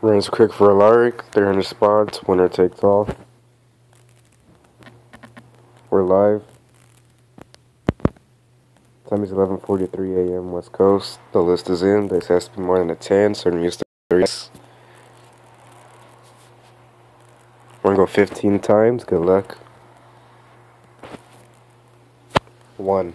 Runs quick for Alaric, 300 spots, winner takes all. We're live. Time is 11.43 a.m. West Coast. The list is in. This has to be more than a 10, so I'm used to 3. We're going to go 15 times. Good luck. 1.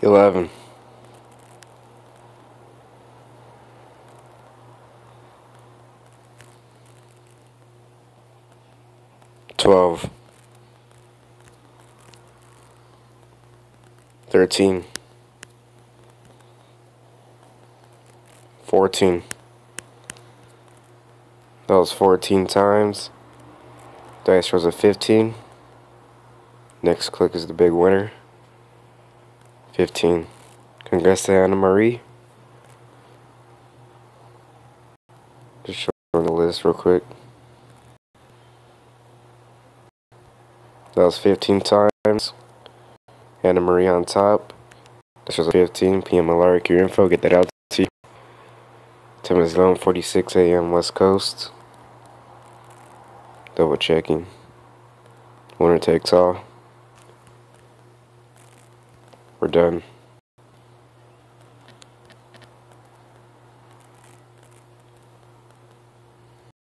Eleven. Twelve. Thirteen. Fourteen. That was 14 times. Dice rolls a 15. Next click is the big winner. 15. Congrats to Anna Marie. Just showing the list real quick. That was 15 times. Anna Marie on top. This was 15. PM Alaric, your info. Get that out to you. Time is 11:46 a.m. West Coast. Double checking. Winner takes all. We're done.